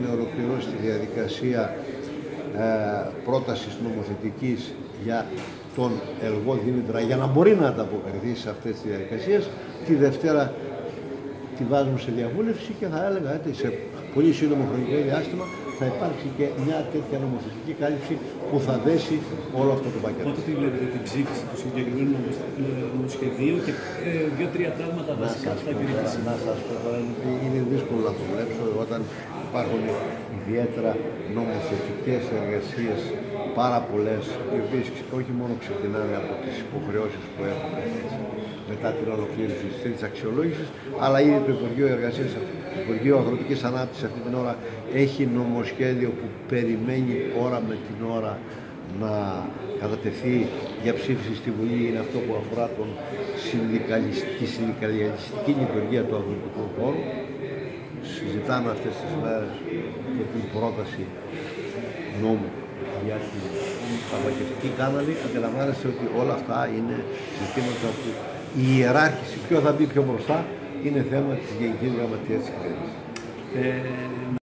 έχουμε ολοκληρώσει τη διαδικασία ε, πρότασης νομοθετικής για τον Ελγό Δήμητρα για να μπορεί να ανταποκριθεί σε αυτές τις διαδικασίες. Τη Δευτέρα τη βάζουμε σε διαβούλευση και θα έλεγα ότι σε πολύ σύντομο χρονικό διάστημα θα υπάρξει και μια τέτοια νομοθετική κάλυψη που θα δέσει όλο αυτό το πακέτο. Πότε τη βλέπετε την ψήφιση του συγκεκριμένου νομοσχεδίου και ε, δύο-τρία πράγματα βασικά θα υπηρετήσει. Να σας πω τώρα, είναι δύσκολο να το βλέψω όταν υπάρχουν ιδιαίτερα νομοθετικές εργασίες πάρα πολλές, οι οποίες όχι μόνο ξεκινάνε από τις υποχρεώσεις που έχουμε μετά την ολοκλήρωση της τρίτης αξιολόγησης, αλλά ήδη το Υπουργείο Εργασίας, το Υπουργείο Αγροτικής Ανάπτυξης αυτή την ώρα έχει νομοσχέδιο που περιμένει ώρα με την ώρα να κατατεθεί για ψήφιση στη Βουλή είναι αυτό που αφορά τον τη συνδικαλιστική λειτουργία του αγροτικού χώρου. Συζητάμε αυτές τις μέρες για την πρόταση νόμου για την φαρμακευτική κάναλη. Αντιλαμβάνεστε ότι όλα αυτά είναι ζητήματα που η ιεράρχηση, ποιο θα μπει πιο μπροστά, είναι θέμα της Γενικής Γραμματείας της Κυβέρνησης. Ε,